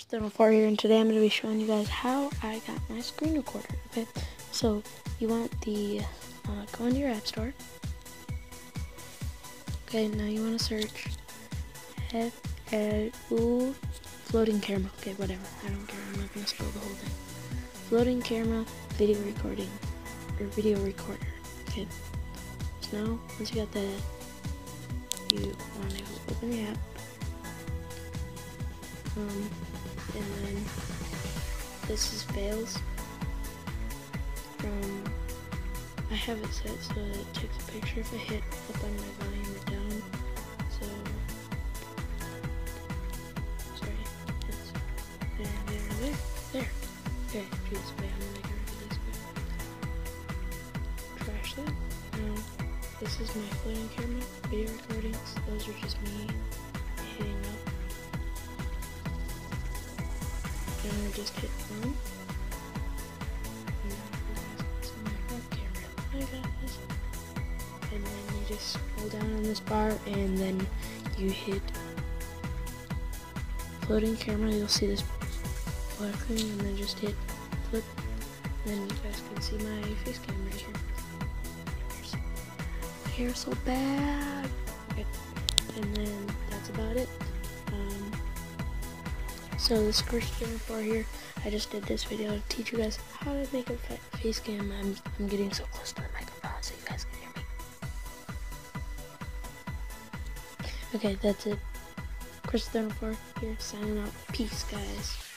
Cristiano 4 here and today I'm going to be showing you guys how I got my screen recorder. Okay, so you want the, uh, go into your app store. Okay, now you want to search F L U floating camera. Okay, whatever, I don't care, I'm not going to spell the whole thing. Floating camera video recording, or video recorder. Okay, so now once you got that, you want to open the app um, and then this is fails from, I have it set so it takes a picture. If I hit up on my volume or down, so, sorry, it's there, there, there, there, okay, I'm gonna this trash that, now, this is my floating camera, video recordings, those are just me hitting I'm just hit on. And then you just scroll down on this bar and then you hit floating camera. You'll see this black thing and then just hit flip. Then you guys can see my face cam right here. My hair's so bad. Okay. And then that's about it. So this is Cristiano 4 here. I just did this video to teach you guys how to make a face cam. I'm, I'm getting so close to the microphone so you guys can hear me. Okay, that's it. Cristiano 4 here signing out. Peace, guys.